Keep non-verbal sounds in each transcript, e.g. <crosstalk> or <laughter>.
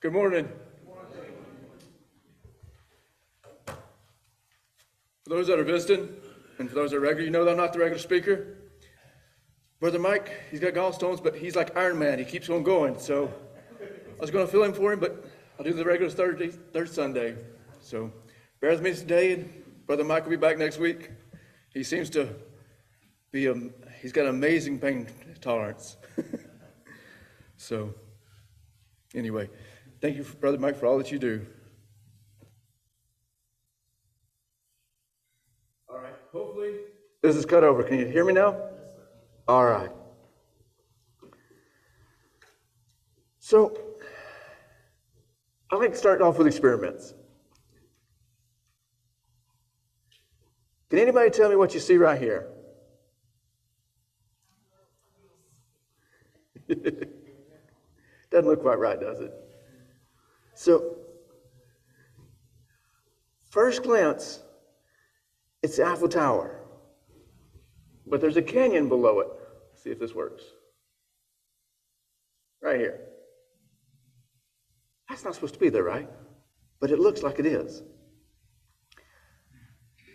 Good morning. For those that are visiting, and for those that are regular, you know that I'm not the regular speaker. Brother Mike, he's got gallstones, but he's like Iron Man. He keeps on going. So I was going to fill in for him, but I'll do the regular Thursday, third Sunday. So bear with me today, and Brother Mike will be back next week. He seems to be, um, he's got amazing pain tolerance. <laughs> so anyway, thank you, Brother Mike, for all that you do. All right, hopefully. This is cut over. Can you hear me now? All right. So, I like to start off with experiments. Can anybody tell me what you see right here? <laughs> Doesn't look quite right, does it? So, first glance, it's the Eiffel Tower, but there's a canyon below it. See if this works. Right here. That's not supposed to be there, right? But it looks like it is.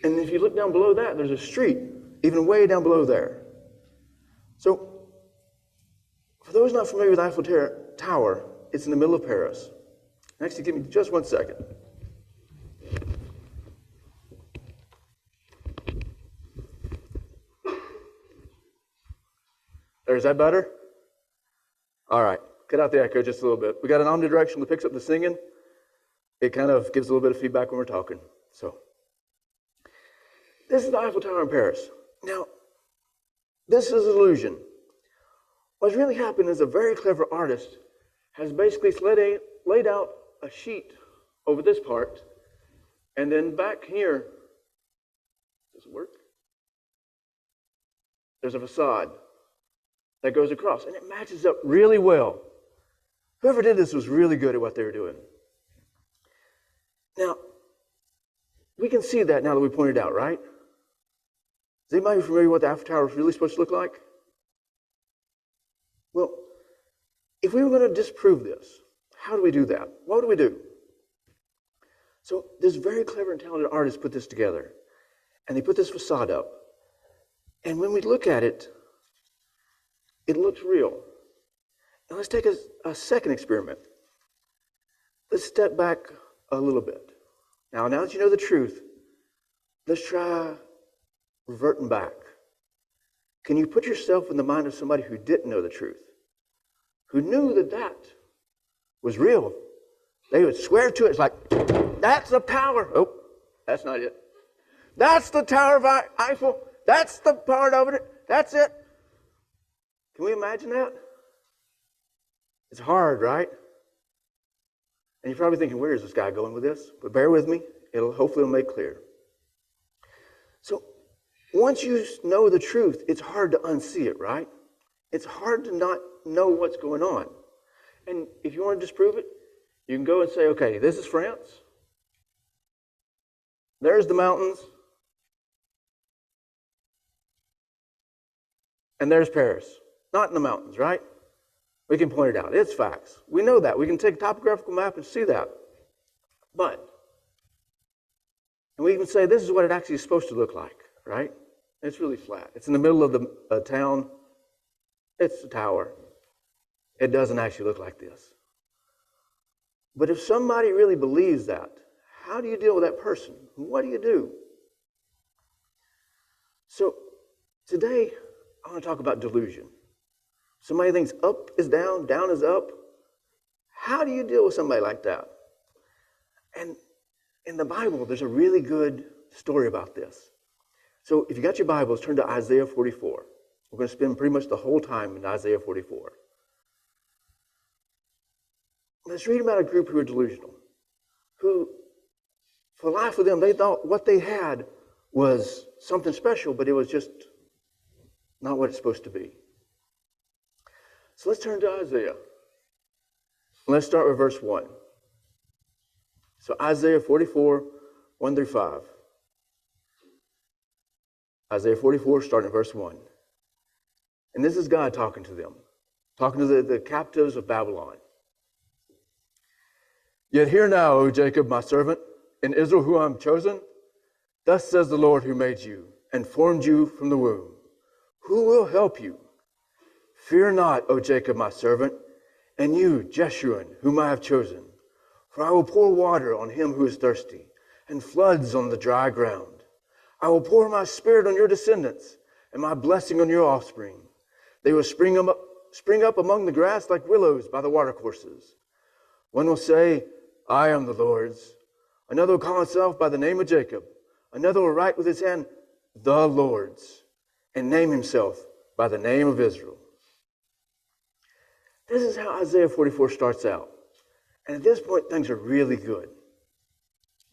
And if you look down below that, there's a street, even way down below there. So, for those not familiar with Eiffel Tower, it's in the middle of Paris. Actually, give me just one second. There's that better? All right, cut out the echo just a little bit. We got an omnidirectional that picks up the singing. It kind of gives a little bit of feedback when we're talking. So, this is the Eiffel Tower in Paris. Now, this is illusion. What's really happened is a very clever artist has basically laid out a sheet over this part, and then back here, does it work? There's a facade that goes across, and it matches up really well. Whoever did this was really good at what they were doing. Now, we can see that now that we pointed out, right? Is anybody familiar with what the Eiffel Tower is really supposed to look like? Well, if we were going to disprove this, how do we do that? What do we do? So, this very clever and talented artist put this together, and they put this facade up. And when we look at it, it looks real. Now, let's take a, a second experiment. Let's step back a little bit. Now, now that you know the truth, let's try reverting back. Can you put yourself in the mind of somebody who didn't know the truth? Who knew that that was real? They would swear to it. It's like, that's the tower. Oh, that's not it. That's the Tower of Eiffel. That's the part of it. That's it. Can we imagine that? It's hard, right? And you're probably thinking, where is this guy going with this? But bear with me. It'll hopefully it'll make clear. So once you know the truth, it's hard to unsee it, right? It's hard to not know what's going on. And if you want to disprove it, you can go and say, okay, this is France. There's the mountains. And there's Paris. Not in the mountains, right? We can point it out. It's facts. We know that. We can take a topographical map and see that. But, and we even say this is what it actually is supposed to look like, right? It's really flat. It's in the middle of the uh, town. It's a tower. It doesn't actually look like this. But if somebody really believes that, how do you deal with that person? What do you do? So, today, I want to talk about delusion. Somebody thinks up is down, down is up. How do you deal with somebody like that? And in the Bible, there's a really good story about this. So if you got your Bibles, turn to Isaiah 44. We're going to spend pretty much the whole time in Isaiah 44. Let's read about a group who are delusional, who, for life of them, they thought what they had was something special, but it was just not what it's supposed to be. So let's turn to Isaiah. Let's start with verse 1. So Isaiah 44, 1 through 5. Isaiah 44, starting at verse 1. And this is God talking to them, talking to the, the captives of Babylon. Yet hear now, O Jacob, my servant, and Israel, who I am chosen. Thus says the Lord who made you and formed you from the womb. Who will help you? Fear not, O Jacob, my servant, and you, Jeshurun, whom I have chosen. For I will pour water on him who is thirsty, and floods on the dry ground. I will pour my spirit on your descendants, and my blessing on your offspring. They will spring up, spring up among the grass like willows by the watercourses. One will say, I am the Lord's. Another will call himself by the name of Jacob. Another will write with his hand, the Lord's, and name himself by the name of Israel. This is how Isaiah 44 starts out. And at this point, things are really good.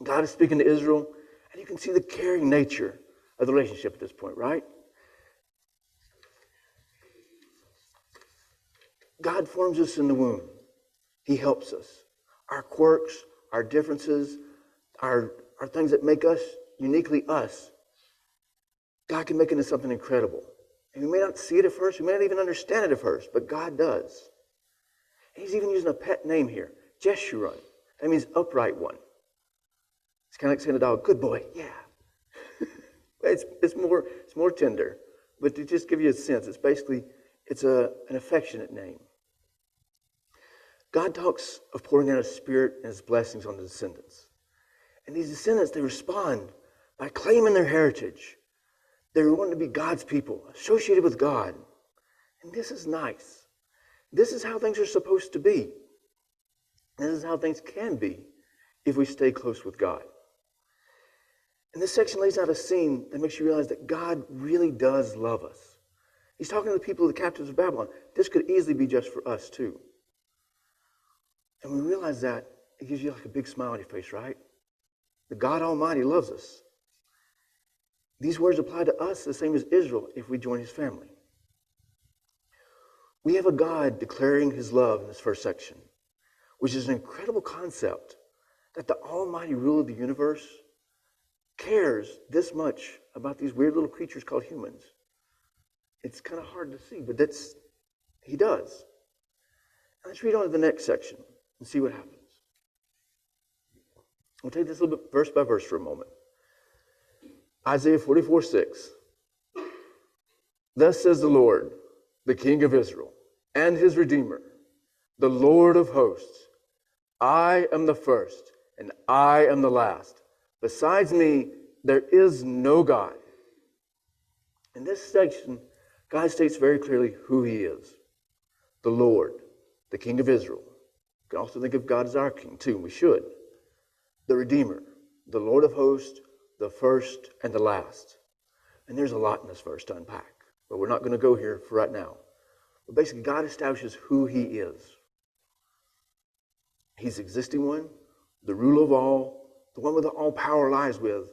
God is speaking to Israel, and you can see the caring nature of the relationship at this point, right? God forms us in the womb. He helps us. Our quirks, our differences, our, our things that make us uniquely us, God can make into something incredible. And we may not see it at first, we may not even understand it at first, but God does. He's even using a pet name here, Jeshurun. That means upright one. It's kind of like saying to a dog, good boy, yeah. <laughs> it's, it's, more, it's more tender, but to just give you a sense, it's basically, it's a, an affectionate name. God talks of pouring out his spirit and his blessings on the descendants. And these descendants, they respond by claiming their heritage. They want to be God's people, associated with God. And this is nice. This is how things are supposed to be. This is how things can be if we stay close with God. And this section lays out a scene that makes you realize that God really does love us. He's talking to the people of the captives of Babylon. This could easily be just for us, too. And when we realize that, it gives you like a big smile on your face, right? The God Almighty loves us. These words apply to us the same as Israel if we join his family. We have a God declaring his love in this first section, which is an incredible concept that the almighty ruler of the universe cares this much about these weird little creatures called humans. It's kind of hard to see, but that's he does. Let's read on to the next section and see what happens. We'll take this a little bit verse by verse for a moment. Isaiah 44 6. Thus says the Lord, the King of Israel, and his Redeemer, the Lord of hosts I am the first, and I am the last. Besides me, there is no God. In this section, God states very clearly who he is the Lord, the King of Israel, can also think of God as our King, too, we should. The Redeemer, the Lord of hosts, the first and the last. And there's a lot in this verse to unpack, but we're not going to go here for right now. But basically, God establishes who He is. He's the existing one, the ruler of all, the one with all power lies with,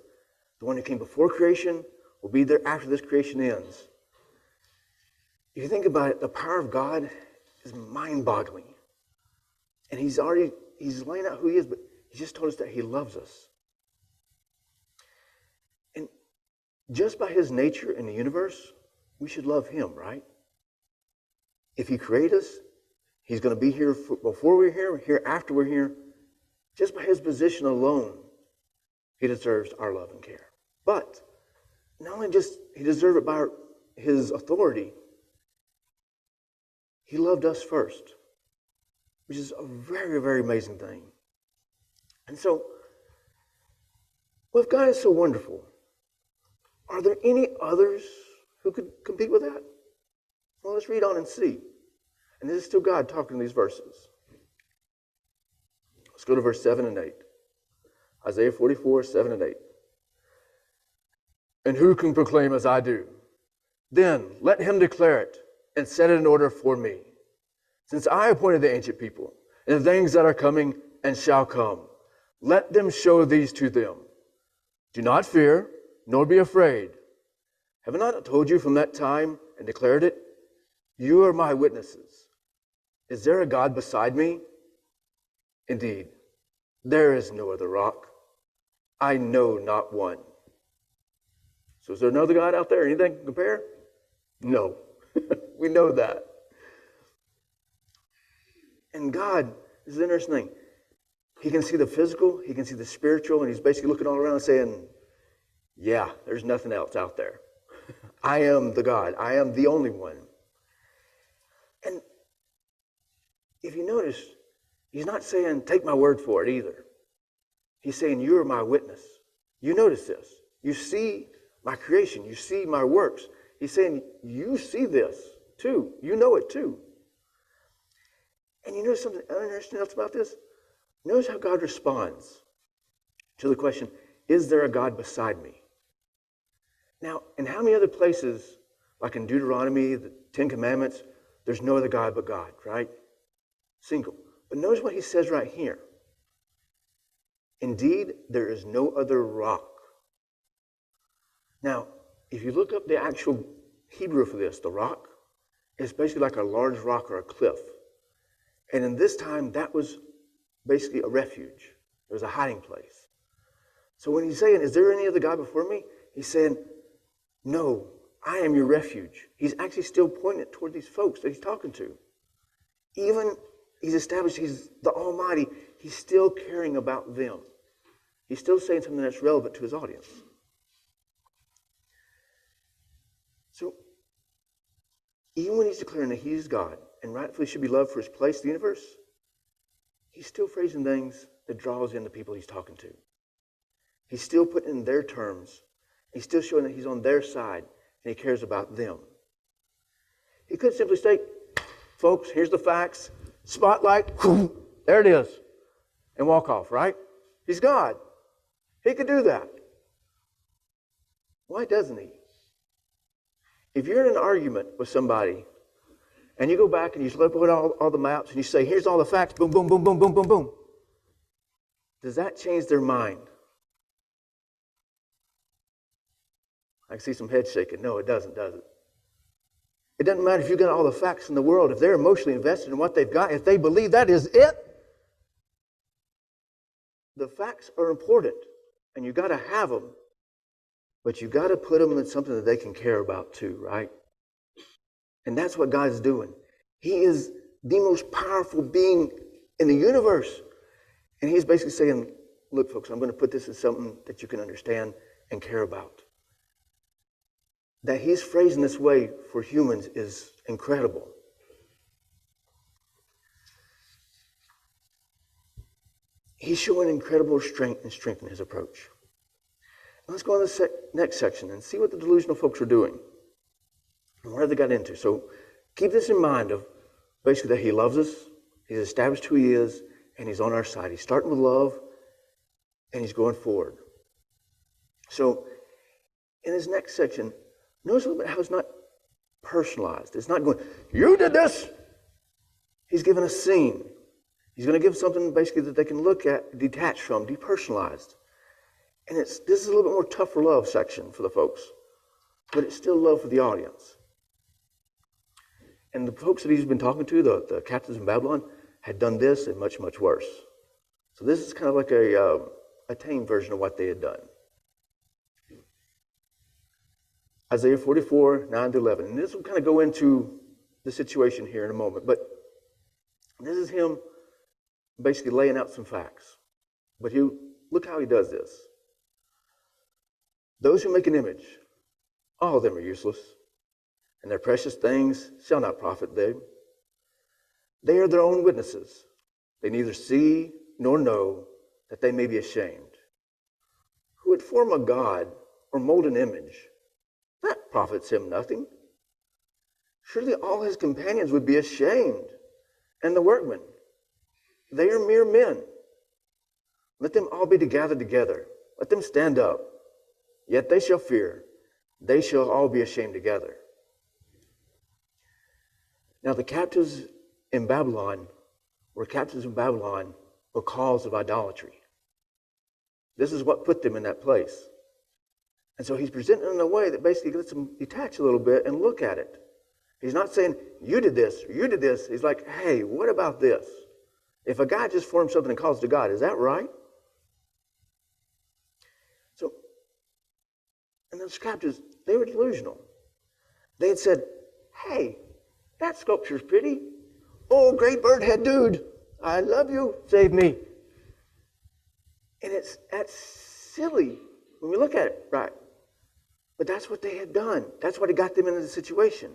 the one who came before creation, will be there after this creation ends. If you think about it, the power of God is mind boggling. And he's already, he's laying out who he is, but he just told us that he loves us. And just by his nature in the universe, we should love him, right? If he created us, he's going to be here for, before we're here, here after we're here. Just by his position alone, he deserves our love and care. But not only just he deserves it by his authority, he loved us first which is a very, very amazing thing. And so, well, if God is so wonderful, are there any others who could compete with that? Well, let's read on and see. And this is still God talking in these verses. Let's go to verse 7 and 8. Isaiah 44, 7 and 8. And who can proclaim as I do? Then let him declare it and set it in order for me. Since I appointed the ancient people and the things that are coming and shall come, let them show these to them. Do not fear, nor be afraid. Have I not told you from that time and declared it? You are my witnesses. Is there a God beside me? Indeed, there is no other rock. I know not one. So, is there another God out there? Anything compare? No. <laughs> we know that. And God, this is interesting thing. He can see the physical, he can see the spiritual, and he's basically looking all around and saying, Yeah, there's nothing else out there. <laughs> I am the God, I am the only one. And if you notice, he's not saying, Take my word for it either. He's saying, You are my witness. You notice this. You see my creation, you see my works. He's saying, You see this too. You know it too. And you know something interesting else about this? Notice how God responds to the question Is there a God beside me? Now, in how many other places, like in Deuteronomy, the Ten Commandments, there's no other God but God, right? Single. But notice what he says right here. Indeed, there is no other rock. Now, if you look up the actual Hebrew for this, the rock, it's basically like a large rock or a cliff. And in this time, that was basically a refuge. It was a hiding place. So when he's saying, Is there any other God before me? He's saying, No, I am your refuge. He's actually still pointing it toward these folks that he's talking to. Even he's established he's the Almighty, he's still caring about them. He's still saying something that's relevant to his audience. So, even when he's declaring that he is God and rightfully should be loved for his place in the universe, he's still phrasing things that draws in the people he's talking to. He's still putting in their terms. He's still showing that he's on their side and he cares about them. He could simply state, folks, here's the facts, spotlight, there it is, and walk off, right? He's God. He could do that. Why doesn't he? If you're in an argument with somebody and you go back and you look at all, all the maps and you say, here's all the facts, boom, boom, boom, boom, boom, boom, boom. Does that change their mind? I can see some heads shaking. No, it doesn't, does it? It doesn't matter if you've got all the facts in the world, if they're emotionally invested in what they've got, if they believe that is it, the facts are important and you've got to have them, but you've got to put them in something that they can care about too, right? And that's what God's doing. He is the most powerful being in the universe. And He's basically saying, look, folks, I'm going to put this in something that you can understand and care about. That He's phrasing this way for humans is incredible. He's showing incredible strength and strength in his approach. Let's go on to the next section and see what the delusional folks are doing. Where they got into. So keep this in mind of basically that he loves us, he's established who he is, and he's on our side. He's starting with love, and he's going forward. So in this next section, notice a little bit how it's not personalized. It's not going, you did this. He's given a scene. He's going to give something basically that they can look at, detached from, depersonalized. And it's this is a little bit more tougher love section for the folks, but it's still love for the audience. And the folks that he's been talking to, the, the captives in Babylon, had done this and much, much worse. So this is kind of like a, uh, a tame version of what they had done. Isaiah 44, 9 to 11. And this will kind of go into the situation here in a moment. But this is him basically laying out some facts. But he, look how he does this. Those who make an image, all of them are useless and their precious things shall not profit them. They are their own witnesses. They neither see nor know that they may be ashamed. Who would form a god or mold an image? That profits him nothing. Surely all his companions would be ashamed, and the workmen. They are mere men. Let them all be gathered together. Let them stand up. Yet they shall fear. They shall all be ashamed together. Now, the captives in Babylon were captives in Babylon because of idolatry. This is what put them in that place. And so he's presenting it in a way that basically lets them detach a little bit and look at it. He's not saying, you did this, you did this. He's like, hey, what about this? If a guy just forms something and calls to God, is that right? So, and those captives, they were delusional. They had said, hey, that sculpture's pretty. Oh, great bird head dude. I love you. Save me. And it's that's silly when we look at it, right? But that's what they had done. That's what had got them into the situation.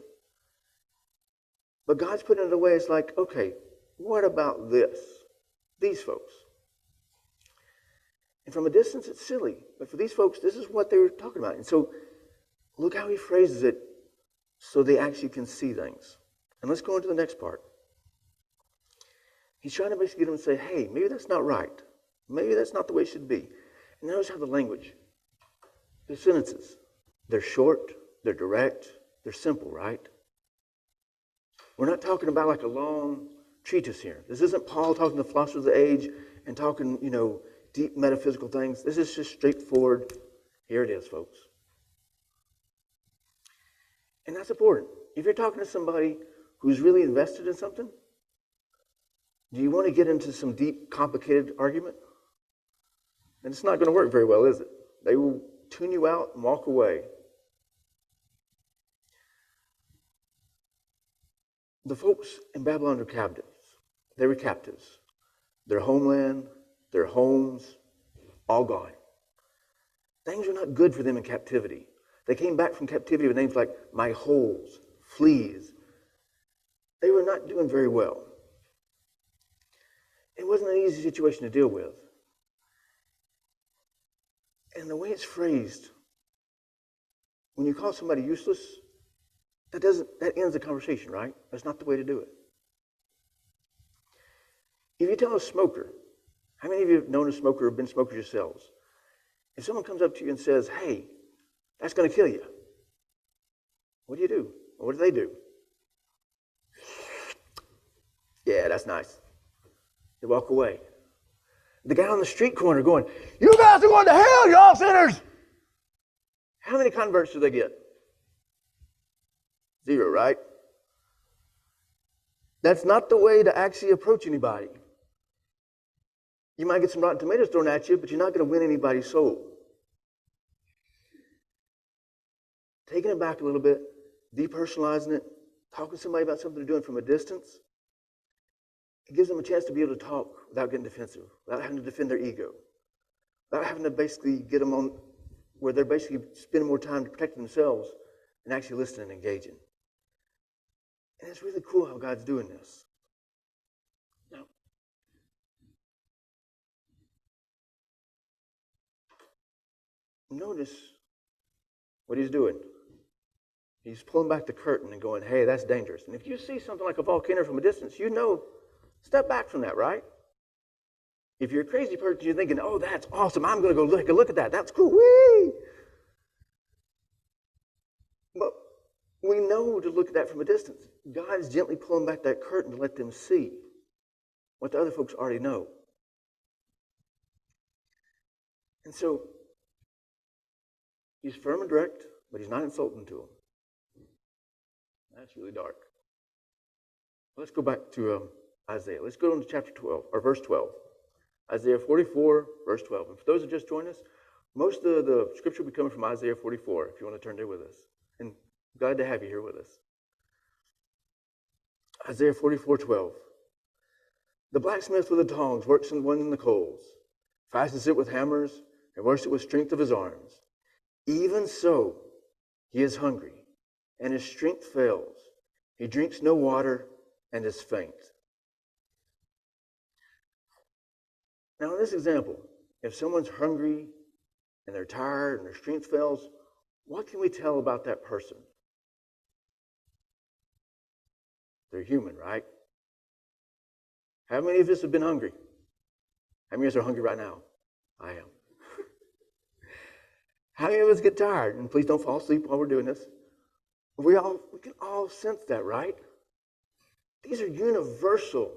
But God's putting it in a way it's like, okay, what about this? These folks. And from a distance, it's silly. But for these folks, this is what they were talking about. And so look how he phrases it so they actually can see things. And let's go into the next part. He's trying to basically get them to say, hey, maybe that's not right. Maybe that's not the way it should be. And notice how the language, the sentences, they're short, they're direct, they're simple, right? We're not talking about like a long treatise here. This isn't Paul talking to philosophers of the age and talking, you know, deep metaphysical things. This is just straightforward. Here it is, folks. And that's important. If you're talking to somebody who's really invested in something, do you want to get into some deep, complicated argument? And it's not going to work very well, is it? They will tune you out and walk away. The folks in Babylon are captives. They were captives. Their homeland, their homes, all gone. Things were not good for them in captivity. They came back from captivity with names like my holes, fleas. They were not doing very well. It wasn't an easy situation to deal with. And the way it's phrased, when you call somebody useless, that doesn't that ends the conversation, right? That's not the way to do it. If you tell a smoker, how many of you have known a smoker or been smokers yourselves? If someone comes up to you and says, hey, that's going to kill you, what do you do? What do they do? Yeah, that's nice. They walk away. The guy on the street corner going, You guys are going to hell, y'all sinners! How many converts do they get? Zero, right? That's not the way to actually approach anybody. You might get some rotten tomatoes thrown at you, but you're not going to win anybody's soul. Taking it back a little bit, depersonalizing it, talking to somebody about something they're doing from a distance, it gives them a chance to be able to talk without getting defensive, without having to defend their ego, without having to basically get them on where they're basically spending more time to protect themselves and actually listening and engaging. And it's really cool how God's doing this. Now, notice what he's doing. He's pulling back the curtain and going, hey, that's dangerous. And if you see something like a volcano from a distance, you know Step back from that, right? If you're a crazy person, you're thinking, oh, that's awesome. I'm going to go a look at that. That's cool. Whee! But we know to look at that from a distance. God is gently pulling back that curtain to let them see what the other folks already know. And so he's firm and direct, but he's not insulting to them. That's really dark. Let's go back to um, Isaiah. Let's go on to chapter 12, or verse 12. Isaiah 44, verse 12. And for those who just joined us, most of the scripture will be coming from Isaiah 44, if you want to turn there with us. And glad to have you here with us. Isaiah 44, 12. The blacksmith with the tongs works in one in the coals, fastens it with hammers, and works it with strength of his arms. Even so, he is hungry, and his strength fails. He drinks no water and is faint. Now, in this example, if someone's hungry and they're tired and their strength fails, what can we tell about that person? They're human, right? How many of us have been hungry? How many of us are hungry right now? I am. <laughs> How many of us get tired? And please don't fall asleep while we're doing this. We all we can all sense that, right? These are universal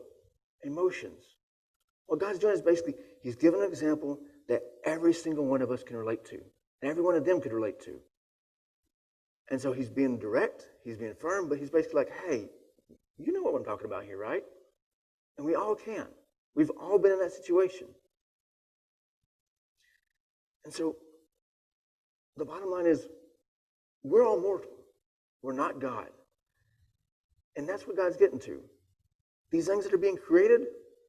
emotions. What God's doing is basically, He's given an example that every single one of us can relate to, and every one of them could relate to. And so He's being direct, He's being firm, but He's basically like, hey, you know what I'm talking about here, right? And we all can. We've all been in that situation. And so the bottom line is we're all mortal. We're not God. And that's what God's getting to. These things that are being created,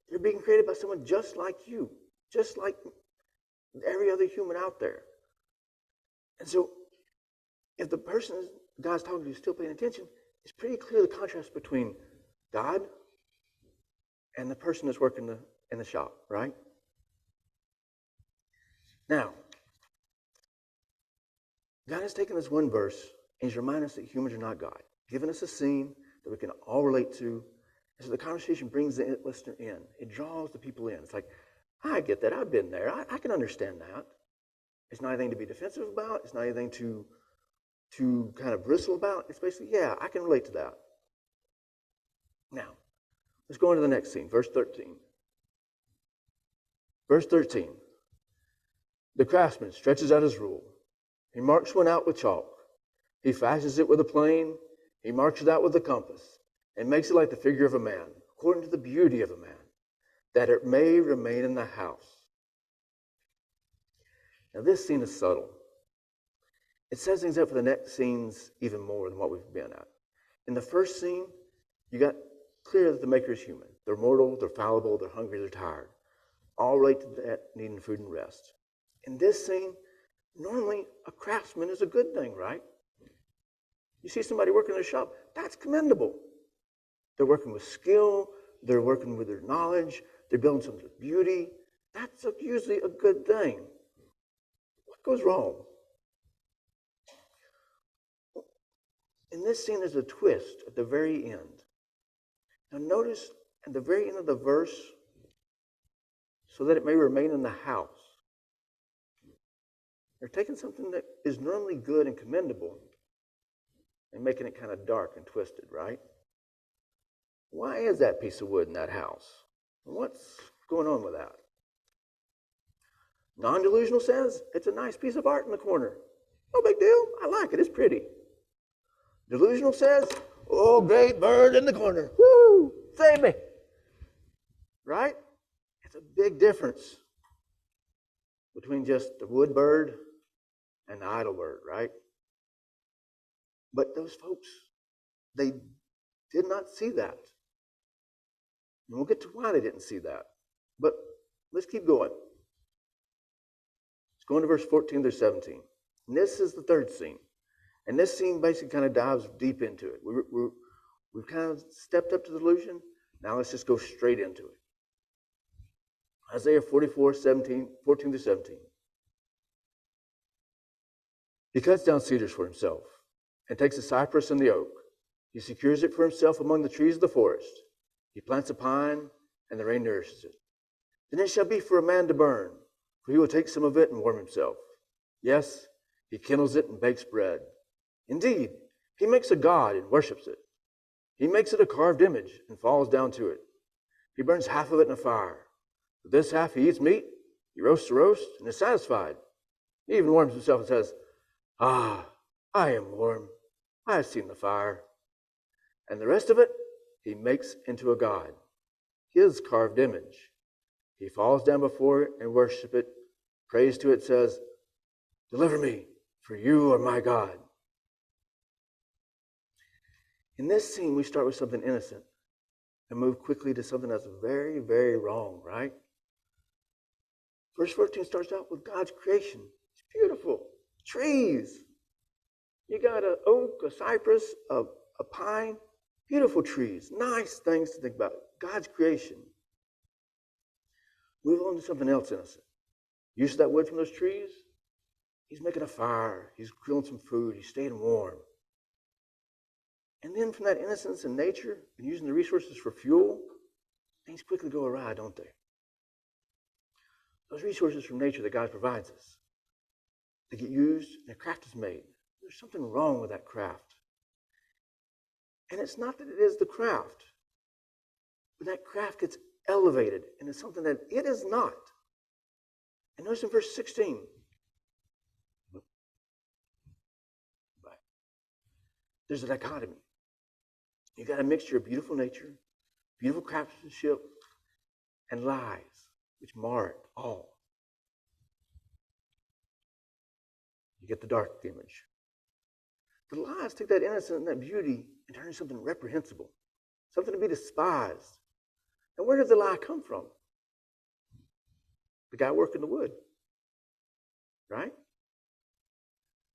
they're being created by someone just like you, just like every other human out there. And so, if the person God's talking to is still paying attention, it's pretty clear the contrast between God and the person that's working the, in the shop, right? Now, God has taken this one verse and He's reminded us that humans are not God, given us a scene that we can all relate to. And so the conversation brings the listener in. It draws the people in. It's like, ah, I get that. I've been there. I, I can understand that. It's not anything to be defensive about. It's not anything to to kind of bristle about. It's basically, yeah, I can relate to that. Now, let's go on to the next scene, verse 13. Verse 13. The craftsman stretches out his rule. He marks one out with chalk. He fashions it with a plane. He marks it out with a compass and makes it like the figure of a man, according to the beauty of a man, that it may remain in the house. Now, this scene is subtle. It sets things up for the next scenes even more than what we've been at. In the first scene, you got clear that the maker is human. They're mortal, they're fallible, they're hungry, they're tired. All relate to that needing food and rest. In this scene, normally a craftsman is a good thing, right? You see somebody working in a shop, that's commendable. They're working with skill, they're working with their knowledge, they're building something with beauty. That's usually a good thing. What goes wrong? In this scene, there's a twist at the very end. Now, notice at the very end of the verse, so that it may remain in the house. They're taking something that is normally good and commendable and making it kind of dark and twisted, right? Why is that piece of wood in that house? What's going on with that? Non delusional says it's a nice piece of art in the corner. No big deal. I like it. It's pretty. Delusional says, oh, great bird in the corner. Woo! Save me. Right? It's a big difference between just the wood bird and the idol bird, right? But those folks, they did not see that. And we'll get to why they didn't see that. But let's keep going. Let's go into verse 14 through 17. And this is the third scene. And this scene basically kind of dives deep into it. We, we, we've kind of stepped up to the delusion. Now let's just go straight into it. Isaiah 44, 17, 14 through 17. He cuts down cedars for himself and takes a cypress and the oak. He secures it for himself among the trees of the forest. He plants a pine, and the rain nourishes it. Then it shall be for a man to burn, for he will take some of it and warm himself. Yes, he kindles it and bakes bread. Indeed, he makes a god and worships it. He makes it a carved image and falls down to it. He burns half of it in a fire. With this half he eats meat, he roasts a roast, and is satisfied. He even warms himself and says, Ah, I am warm. I have seen the fire. And the rest of it he makes into a god, his carved image. He falls down before it and worships it. Prays to it, says, Deliver me, for you are my God. In this scene, we start with something innocent and move quickly to something that's very, very wrong, right? Verse 14 starts out with God's creation. It's beautiful. Trees. You got an oak, a cypress, a, a pine, beautiful trees, nice things to think about. God's creation. On to something else innocent. Use that wood from those trees. He's making a fire. He's grilling some food. He's staying warm. And then from that innocence in nature and using the resources for fuel, things quickly go awry, don't they? Those resources from nature that God provides us, they get used and a craft is made. There's something wrong with that craft. And it's not that it is the craft, but that craft gets elevated into something that it is not. And notice in verse 16. There's a dichotomy. You got a mixture of beautiful nature, beautiful craftsmanship, and lies, which mar it all. You get the dark image. The lies take that innocence and that beauty and turn into something reprehensible, something to be despised. And where did the lie come from? The guy working the wood. right?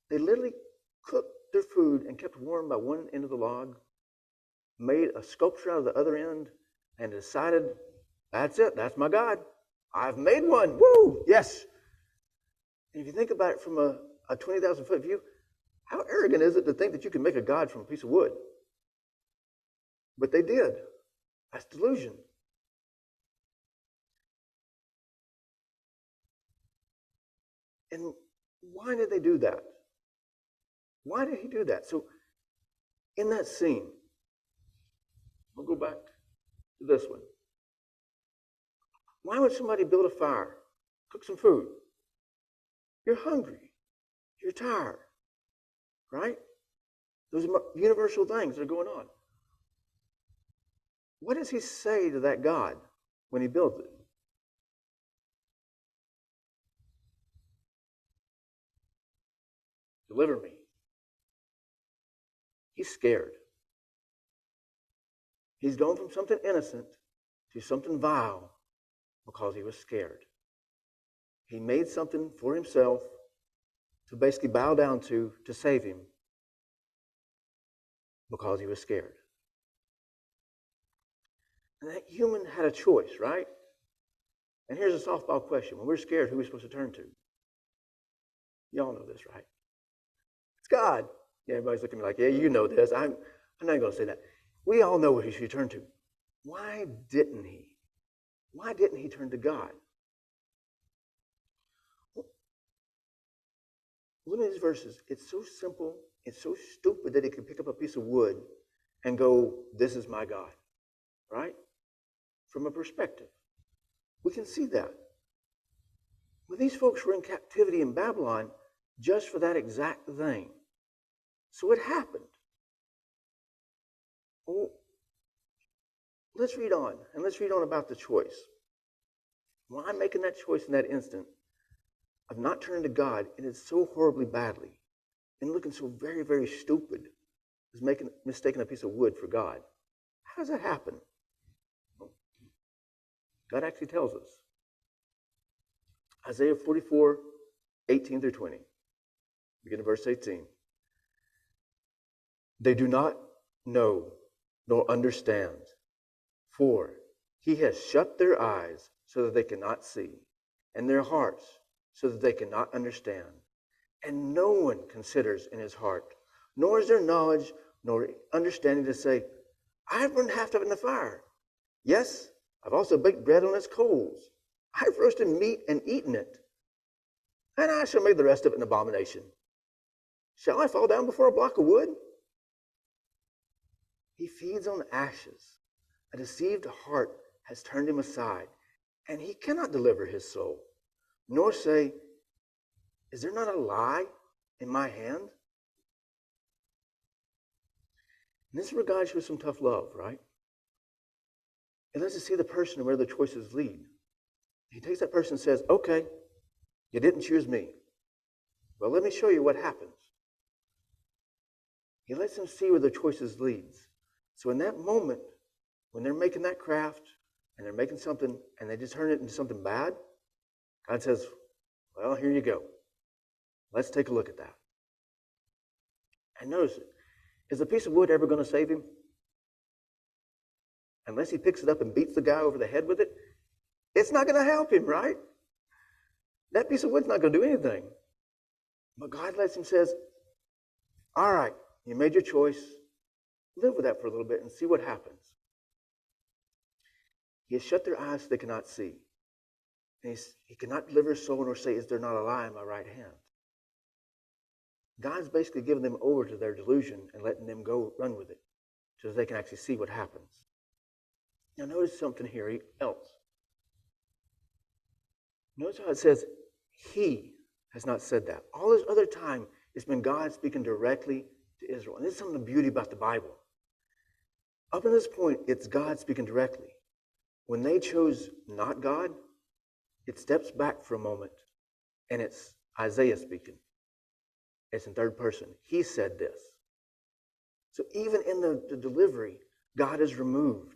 They literally cooked their food and kept warm by one end of the log, made a sculpture out of the other end, and decided, that's it, that's my God. I've made one. Woo! Yes. And if you think about it from a, a 20,000 foot view, how arrogant is it to think that you can make a God from a piece of wood? But they did. That's delusion. And why did they do that? Why did he do that? So, in that scene, we'll go back to this one. Why would somebody build a fire, cook some food? You're hungry, you're tired, right? Those are universal things that are going on. What does he say to that God when he builds it? Deliver me. He's scared. He's gone from something innocent to something vile because he was scared. He made something for himself to basically bow down to to save him because he was scared. And that human had a choice, right? And here's a softball question. When we're scared, who are we supposed to turn to? Y'all know this, right? It's God. Yeah, everybody's looking at me like, yeah, you know this. I'm, I'm not going to say that. We all know what he should turn to. Why didn't he? Why didn't he turn to God? Look at these verses. It's so simple. It's so stupid that he could pick up a piece of wood and go, This is my God. Right? From a perspective. We can see that. But these folks were in captivity in Babylon just for that exact thing. So it happened. Well, let's read on, and let's read on about the choice. Why I'm making that choice in that instant of not turning to God, and it's so horribly badly, and looking so very, very stupid, is making mistaking a piece of wood for God. How does that happen? God actually tells us. Isaiah 44, 18 through 20. Begin in verse 18. They do not know nor understand, for he has shut their eyes so that they cannot see, and their hearts so that they cannot understand. And no one considers in his heart, nor is there knowledge nor understanding to say, I've burned half of it in the fire. Yes, I've also baked bread on its coals. I've roasted meat and eaten it. And I shall make the rest of it an abomination. Shall I fall down before a block of wood? He feeds on ashes. A deceived heart has turned him aside, and he cannot deliver his soul, nor say, Is there not a lie in my hand? And this regards with some tough love, right? It lets us see the person and where the choices lead. He takes that person and says, Okay, you didn't choose me. Well, let me show you what happens. He lets them see where the choices leads. So in that moment, when they're making that craft and they're making something and they just turn it into something bad, God says, Well, here you go. Let's take a look at that. And notice it. Is a piece of wood ever going to save him? Unless he picks it up and beats the guy over the head with it, it's not going to help him, right? That piece of wood's not going to do anything. But God lets him says, All right, you made your choice. Live with that for a little bit and see what happens. He has shut their eyes so they cannot see. And he cannot deliver his soul nor say, Is there not a lie in my right hand? God's basically giving them over to their delusion and letting them go run with it so that they can actually see what happens. Now, notice something here else. Notice how it says, He has not said that. All this other time, it's been God speaking directly to Israel. And this is some of the beauty about the Bible. Up to this point, it's God speaking directly. When they chose not God, it steps back for a moment and it's Isaiah speaking. It's in third person. He said this. So even in the, the delivery, God is removed.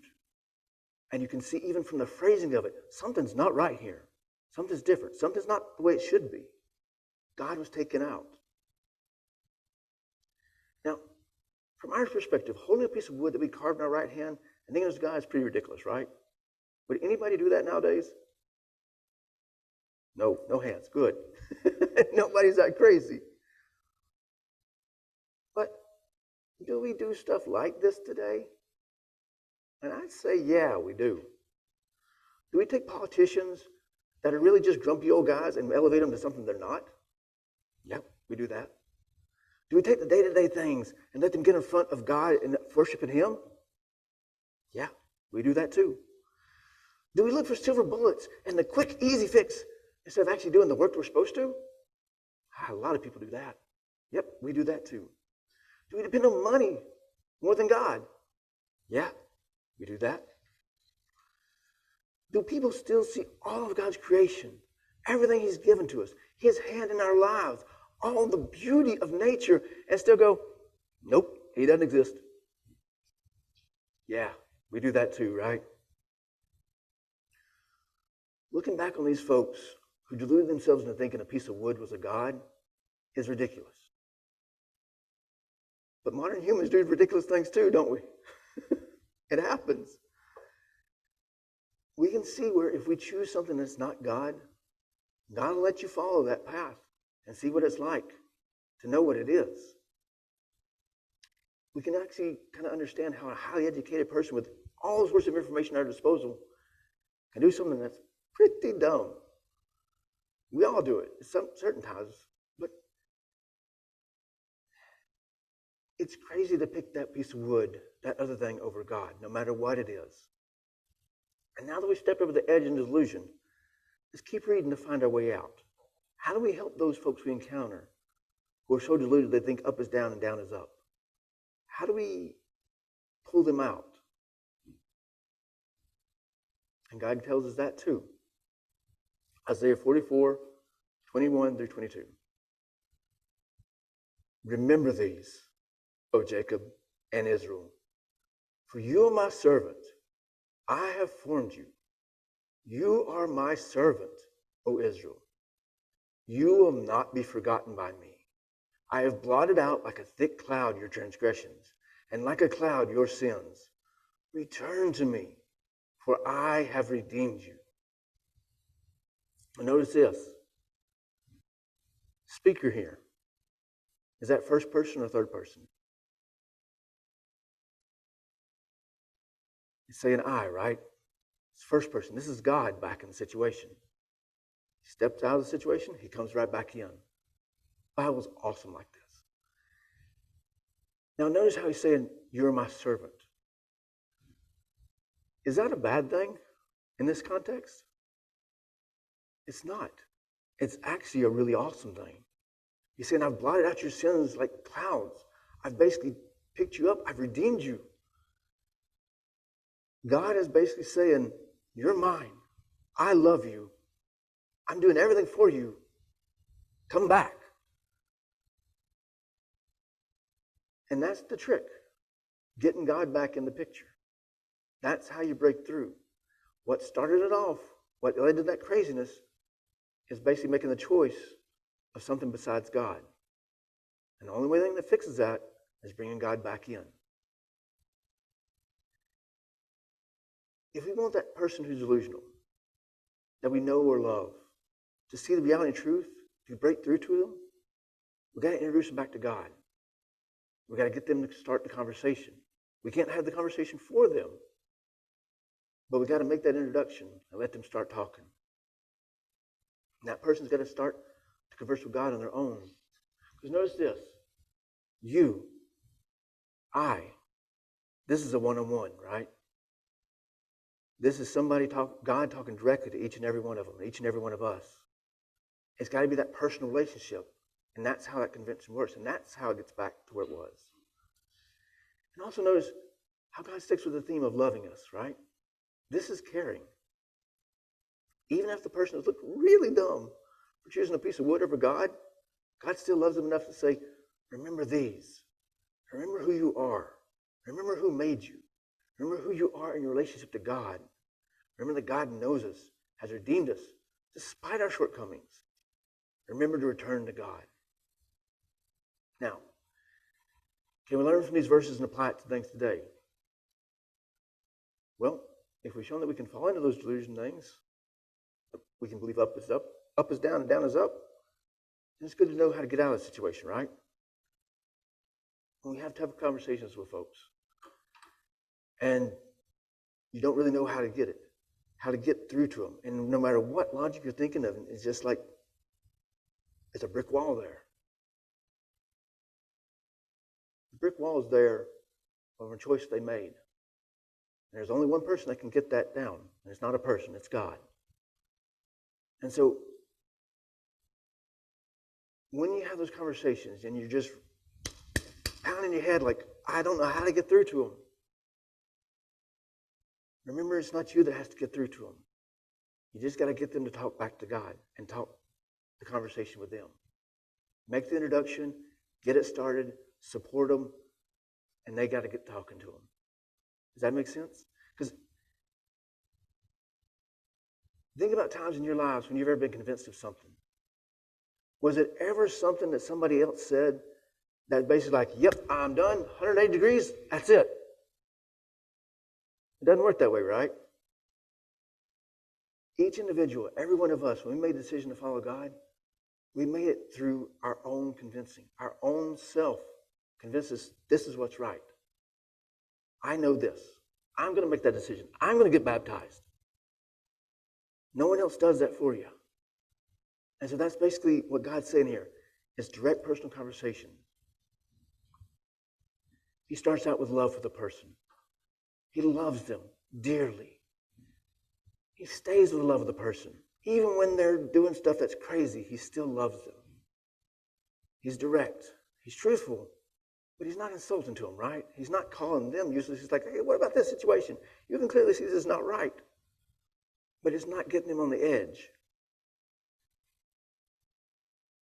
And you can see, even from the phrasing of it, something's not right here. Something's different. Something's not the way it should be. God was taken out. Now, from our perspective, holding a piece of wood that we carved in our right hand and thinking of God is pretty ridiculous, right? Would anybody do that nowadays? No, no hands. Good. <laughs> Nobody's that crazy. But do we do stuff like this today? And I'd say, yeah, we do. Do we take politicians that are really just grumpy old guys and elevate them to something they're not? Yep, we do that. Do we take the day to day things and let them get in front of God and worshiping Him? Yeah, we do that too. Do we look for silver bullets and the quick, easy fix instead of actually doing the work we're supposed to? Ah, a lot of people do that. Yep, we do that too. Do we depend on money more than God? Yeah, we do that. Do people still see all of God's creation, everything He's given to us, His hand in our lives, all the beauty of nature, and still go, nope, He doesn't exist? Yeah, we do that too, right? Looking back on these folks who deluded themselves into thinking a piece of wood was a god is ridiculous. But modern humans do ridiculous things too, don't we? <laughs> it happens. We can see where if we choose something that's not God, God will let you follow that path and see what it's like to know what it is. We can actually kind of understand how a highly educated person with all sorts of information at our disposal can do something that's pretty dumb. We all do it at some certain times, but it's crazy to pick that piece of wood, that other thing, over God, no matter what it is. And now that we step over the edge into delusion, let's keep reading to find our way out. How do we help those folks we encounter who are so deluded they think up is down and down is up? How do we pull them out? And God tells us that too. Isaiah 44, 21 through 22. Remember these, O Jacob and Israel, for you are my servant. I have formed you. You are my servant, O Israel. You will not be forgotten by me. I have blotted out like a thick cloud your transgressions, and like a cloud your sins. Return to me, for I have redeemed you. Notice this. Speaker here. Is that first person or third person? He's saying I, right? It's first person. This is God back in the situation. He steps out of the situation, he comes right back in. Bible's awesome like this. Now notice how he's saying, You're my servant. Is that a bad thing in this context? It's not. It's actually a really awesome thing. He's saying, I've blotted out your sins like clouds. I've basically picked you up. I've redeemed you. God is basically saying, You're mine. I love you. I'm doing everything for you. Come back. And that's the trick getting God back in the picture. That's how you break through. What started it off, what led to that craziness, is basically making the choice of something besides God. And the only way thing that fixes that is bringing God back in. If we want that person who's delusional, that we know or love, to see the reality and truth, to break through to them, we've got to introduce them back to God. We've got to get them to start the conversation. We can't have the conversation for them, but we've got to make that introduction and let them start talking. And that person's got to start to converse with God on their own. Because notice this you, I, this is a one on one, right? This is somebody talk, God talking directly to each and every one of them, each and every one of us. It's got to be that personal relationship. And that's how that convention works. And that's how it gets back to where it was. And also notice how God sticks with the theme of loving us, right? This is caring. Even if the person has looked really dumb for choosing a piece of wood over God, God still loves them enough to say, Remember these. Remember who you are. Remember who made you. Remember who you are in your relationship to God. Remember that God knows us, has redeemed us, despite our shortcomings. Remember to return to God. Now, can we learn from these verses and apply it to things today? Well, if we've shown that we can fall into those delusion things, we can believe up is up, up is down, and down is up. It's good to know how to get out of the situation, right? And we have to have conversations with folks. And you don't really know how to get it, how to get through to them. And no matter what logic you're thinking of, it's just like it's a brick wall there. The brick wall is there over a choice they made. There's only one person that can get that down. And it's not a person, it's God. And so when you have those conversations and you're just pounding your head like, I don't know how to get through to them. Remember, it's not you that has to get through to them. You just got to get them to talk back to God and talk the conversation with them. Make the introduction, get it started, support them, and they got to get talking to them. Does that make sense? Because think about times in your lives when you've ever been convinced of something. Was it ever something that somebody else said that basically like, yep, I'm done, 180 degrees, that's it? It doesn't work that way, right? Each individual, every one of us, when we made the decision to follow God, we made it through our own convincing. Our own self convinces this is what's right. I know this. I'm going to make that decision. I'm going to get baptized. No one else does that for you. And so that's basically what God's saying here. It's direct personal conversation. He starts out with love for the person. He loves them dearly. He stays with the love of the person. Even when they're doing stuff that's crazy, he still loves them. He's direct. He's truthful. But he's not insulting to them, right? He's not calling them useless. He's like, hey, what about this situation? You can clearly see this is not right. But it's not getting them on the edge.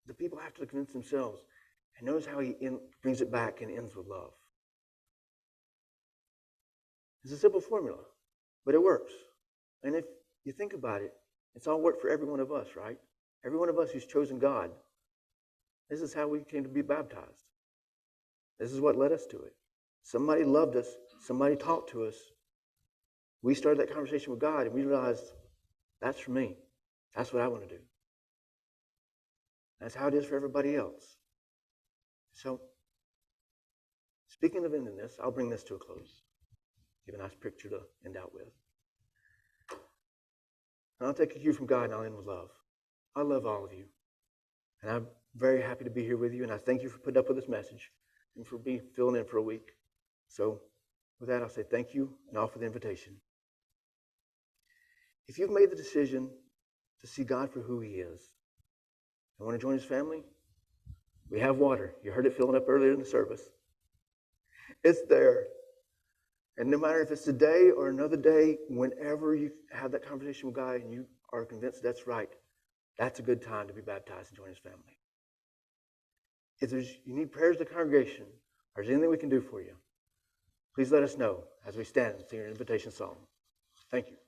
The people have to convince themselves. And notice how he in, brings it back and ends with love. It's a simple formula, but it works. And if you think about it, it's all worked for every one of us, right? Every one of us who's chosen God. This is how we came to be baptized. This is what led us to it. Somebody loved us, somebody talked to us. We started that conversation with God and we realized that's for me. That's what I want to do. That's how it is for everybody else. So, speaking of ending this, I'll bring this to a close. Give a nice picture to end out with. And I'll take a cue from God and I'll end with love. I love all of you. And I'm very happy to be here with you. And I thank you for putting up with this message and for being filling in for a week. So, with that, I'll say thank you and offer the invitation. If you've made the decision to see God for who He is and want to join His family, we have water. You heard it filling up earlier in the service. It's there. And no matter if it's today or another day, whenever you have that conversation with God and you are convinced that's right, that's a good time to be baptized and join His family. If there's, you need prayers to the congregation, or there's anything we can do for you, please let us know as we stand and sing your invitation song. Thank you.